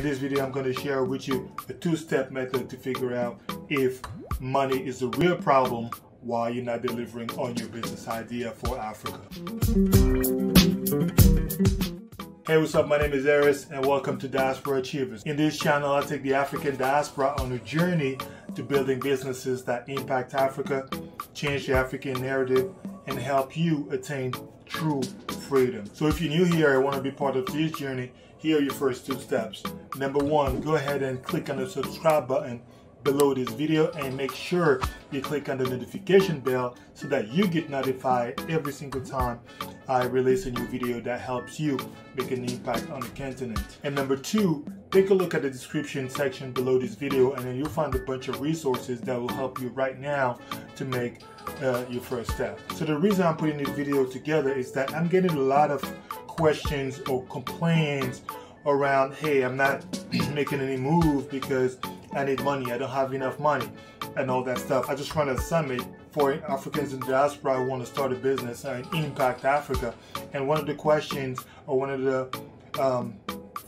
In this video, I'm going to share with you a two-step method to figure out if money is a real problem while you're not delivering on your business idea for Africa. Hey, what's up? My name is Eris and welcome to Diaspora Achievers. In this channel, I take the African diaspora on a journey to building businesses that impact Africa, change the African narrative, and help you attain true freedom. So if you're new here and want to be part of this journey, here are your first two steps. Number one, go ahead and click on the subscribe button below this video and make sure you click on the notification bell so that you get notified every single time I release a new video that helps you make an impact on the continent. And number two, take a look at the description section below this video and then you'll find a bunch of resources that will help you right now to make uh, your first step. So the reason I'm putting this video together is that I'm getting a lot of questions or complaints around, hey, I'm not making any move because I need money, I don't have enough money, and all that stuff. I just run a summit for Africans in diaspora who want to start a business and impact Africa. And one of the questions or one of the um,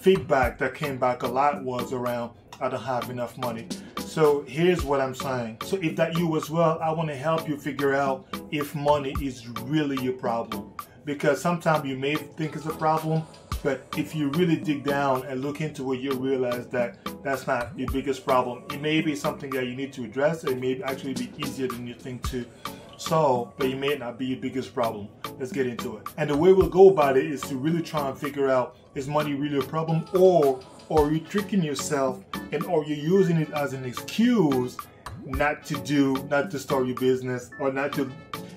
feedback that came back a lot was around, I don't have enough money. So here's what I'm saying. So if that you as well, I want to help you figure out if money is really your problem. Because sometimes you may think it's a problem, but if you really dig down and look into it, you'll realize that that's not your biggest problem. It may be something that you need to address. It may actually be easier than you think to solve, but it may not be your biggest problem. Let's get into it. And the way we'll go about it is to really try and figure out is money really a problem or are you tricking yourself and or you're using it as an excuse not to do, not to start your business or not to,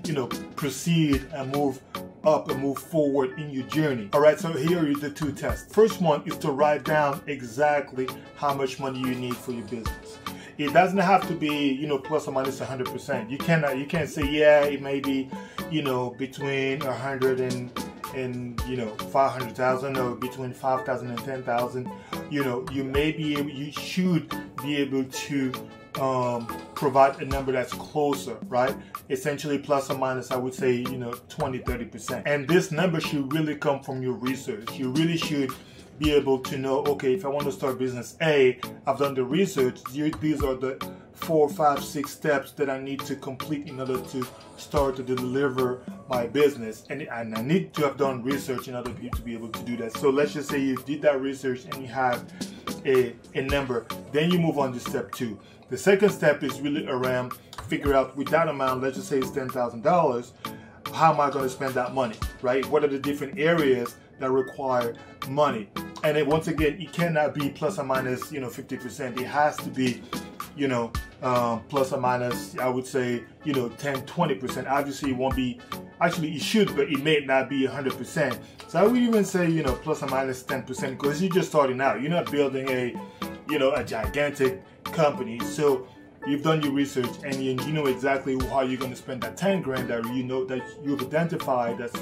you know, proceed and move up and move forward in your journey. All right, so here are the two tests. First one is to write down exactly how much money you need for your business. It doesn't have to be, you know, plus or minus 100%. You cannot, you can't say, yeah, it may be, you know, between 100 and and you know 500,000 or between 5,000 and 10,000 you know you may be able you should be able to um, provide a number that's closer, right? Essentially plus or minus, I would say, you know, 20, 30%. And this number should really come from your research. You really should be able to know, okay, if I want to start business A, I've done the research. These are the four, five, six steps that I need to complete in order to start to deliver my business. And, and I need to have done research in order to be able to do that. So let's just say you did that research and you have a, a number. Then you move on to step two. The second step is really around figure out with that amount, let's just say it's $10,000, how am I going to spend that money, right? What are the different areas that require money? And then once again, it cannot be plus or minus, you know, 50%. It has to be, you know, um, plus or minus, I would say, you know, 10, 20%. Obviously, it won't be, actually, it should, but it may not be 100%. So I would even say, you know, plus or minus 10% because you're just starting out. You're not building a, you know, a gigantic company. So you've done your research and you, you know exactly how you're going to spend that 10 grand that you know that you've identified that's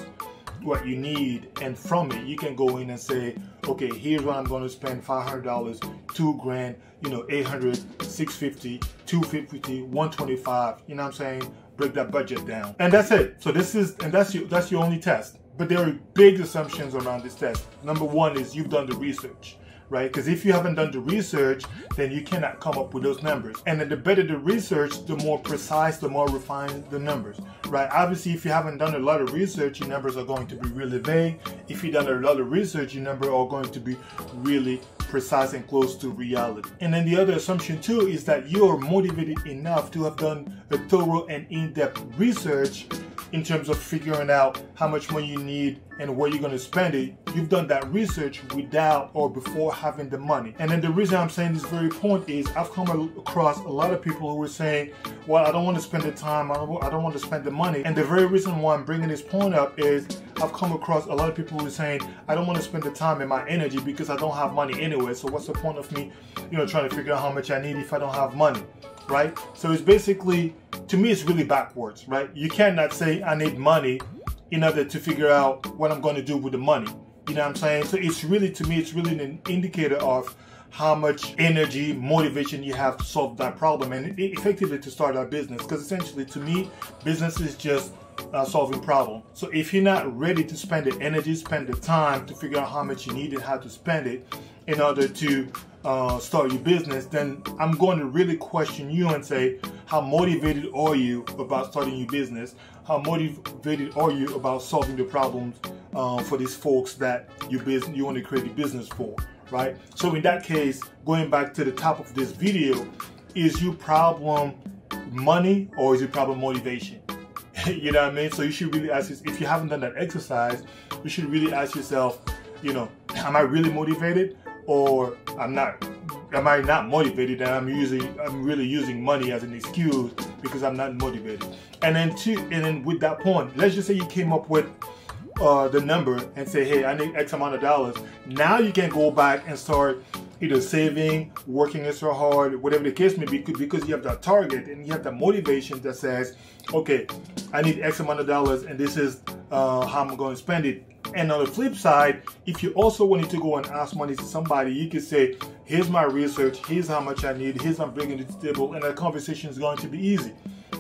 what you need and from it you can go in and say okay here's what i'm going to spend $500 two grand you know 800 650 250 125 you know what i'm saying? Break that budget down. And that's it. So this is and that's your that's your only test. But there are big assumptions around this test. Number one is you've done the research right? Because if you haven't done the research, then you cannot come up with those numbers. And the better the research, the more precise, the more refined the numbers, right? Obviously, if you haven't done a lot of research, your numbers are going to be really vague. If you've done a lot of research, your numbers are going to be really precise and close to reality. And then the other assumption too is that you're motivated enough to have done a thorough and in-depth research in terms of figuring out how much money you need and where you're going to spend it, you've done that research without or before having the money. And then the reason I'm saying this very point is I've come across a lot of people who are saying, well, I don't want to spend the time, I don't, I don't want to spend the money. And the very reason why I'm bringing this point up is I've come across a lot of people who are saying, I don't want to spend the time and my energy because I don't have money anyway. So what's the point of me, you know, trying to figure out how much I need if I don't have money, right? So it's basically to me, it's really backwards, right? You cannot say I need money in order to figure out what I'm going to do with the money. You know what I'm saying? So it's really, to me, it's really an indicator of how much energy, motivation you have to solve that problem and effectively to start our business. Because essentially, to me, business is just uh, solving problem. So if you're not ready to spend the energy, spend the time to figure out how much you need and how to spend it in order to uh, start your business, then I'm going to really question you and say, how motivated are you about starting your business? How motivated are you about solving the problems uh, for these folks that you business you want to create a business for, right? So in that case, going back to the top of this video, is your problem money or is your problem motivation? you know what I mean? So you should really ask yourself, if you haven't done that exercise, you should really ask yourself, you know, am I really motivated or I'm not? Am I not motivated and I'm using I'm really using money as an excuse because I'm not motivated? And then two and then with that point, let's just say you came up with uh, the number and say, hey, I need X amount of dollars. Now you can go back and start either saving, working extra hard, whatever the case may be, because you have that target and you have that motivation that says, okay, I need X amount of dollars and this is uh, how I'm going to spend it. And on the flip side, if you also wanted to go and ask money to somebody, you could say, here's my research, here's how much I need, here's I'm bringing to the table, and the conversation is going to be easy.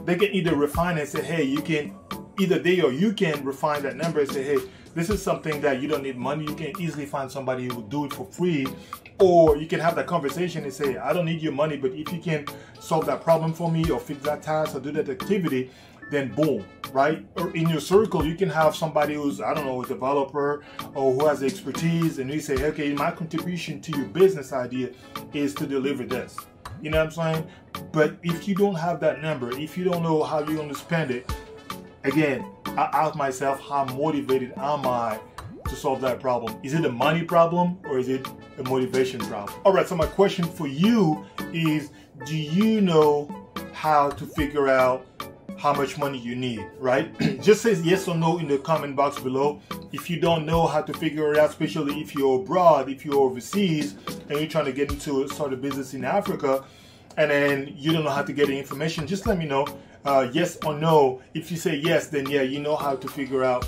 They can either refine and say, hey, you can, either they or you can refine that number and say, hey, this is something that you don't need money. You can easily find somebody who will do it for free. Or you can have that conversation and say, I don't need your money, but if you can solve that problem for me or fix that task or do that activity, then boom, right? Or in your circle, you can have somebody who's, I don't know, a developer or who has expertise and you say, okay, my contribution to your business idea is to deliver this. You know what I'm saying? But if you don't have that number, if you don't know how you're going to spend it, again, I ask myself, how motivated am I to solve that problem? Is it a money problem or is it a motivation problem? All right, so my question for you is, do you know how to figure out how much money you need, right? Just say yes or no in the comment box below. If you don't know how to figure it out, especially if you're abroad, if you're overseas, and you're trying to get into a sort of business in Africa, and then you don't know how to get the information, just let me know uh, yes or no. If you say yes, then yeah, you know how to figure out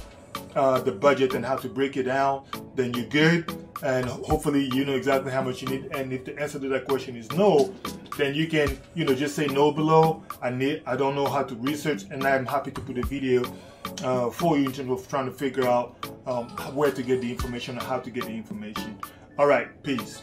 uh, the budget and how to break it down, then you're good. And hopefully you know exactly how much you need. And if the answer to that question is no, then you can, you know, just say no below. I need, I don't know how to research, and I'm happy to put a video uh, for you in terms of trying to figure out um, where to get the information and how to get the information. All right, peace.